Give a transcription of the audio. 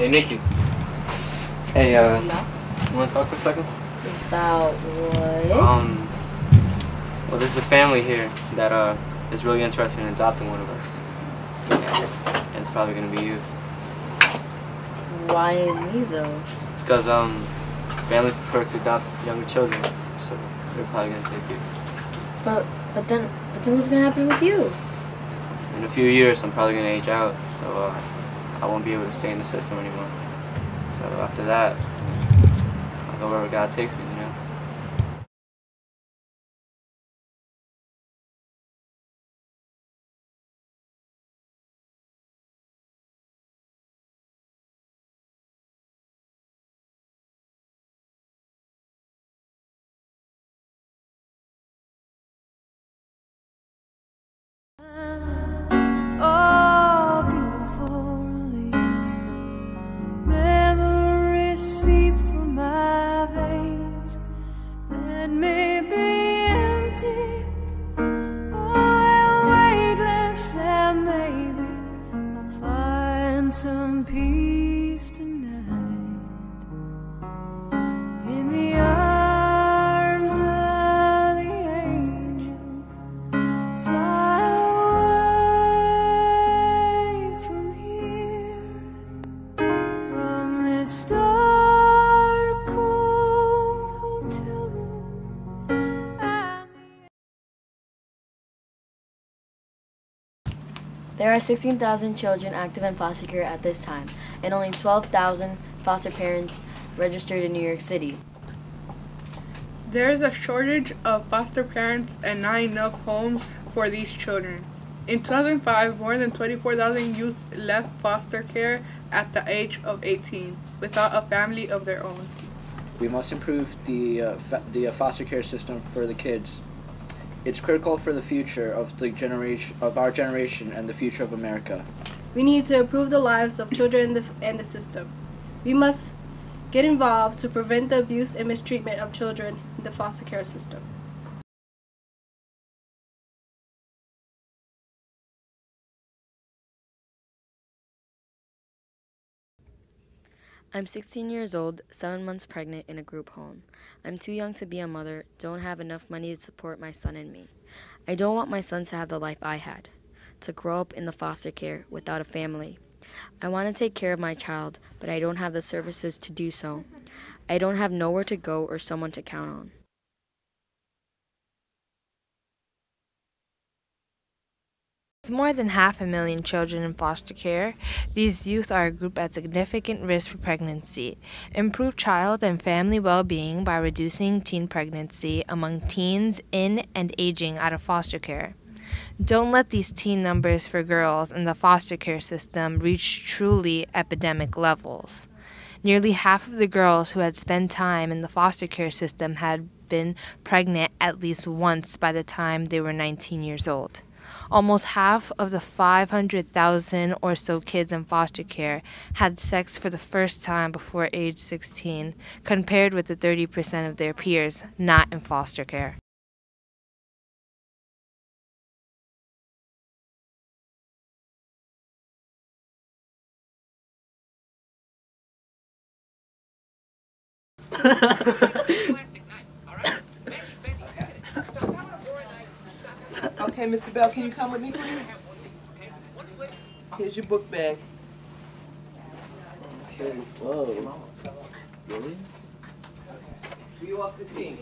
Hey, Nikki. Hey, uh, Yeah. you want to talk for a second? About what? Um, well, there's a family here that uh is really interested in adopting one of us. And, and it's probably gonna be you. Why me though? It's because um families prefer to adopt younger children, so they're probably gonna take you. But but then but then what's gonna happen with you? In a few years, I'm probably gonna age out, so uh, I won't be able to stay in the system anymore. So after that, I'll go wherever God takes me, There are 16,000 children active in foster care at this time, and only 12,000 foster parents registered in New York City. There is a shortage of foster parents and not enough homes for these children. In 2005, more than 24,000 youth left foster care at the age of 18 without a family of their own. We must improve the uh, fa- the uh, foster care system for the kids. It's critical for the future of the generation of our generation and the future of America. We need to improve the lives of children in the, in the system. We must get involved to prevent the abuse and mistreatment of children in the foster care system. I'm 16 years old, 7 months pregnant in a group home. I'm too young to be a mother, don't have enough money to support my son and me. I don't want my son to have the life I had, to grow up in the foster care without a family. I want to take care of my child, but I don't have the services to do so. I don't have nowhere to go or someone to count on. With more than half a million children in foster care, these youth are a group at significant risk for pregnancy. Improve child and family well being by reducing teen pregnancy among teens in and aging out of foster care. Don't let these teen numbers for girls in the foster care system reach truly epidemic levels. Nearly half of the girls who had spent time in the foster care system had been pregnant at least once by the time they were 19 years old. Almost half of the 500,000 or so kids in foster care had sex for the first time before age 16, compared with the 30% of their peers not in foster care. Okay, Mr. Bell, can you come with me, please? Here's your book bag. Okay, whoa. Really? We off the scene.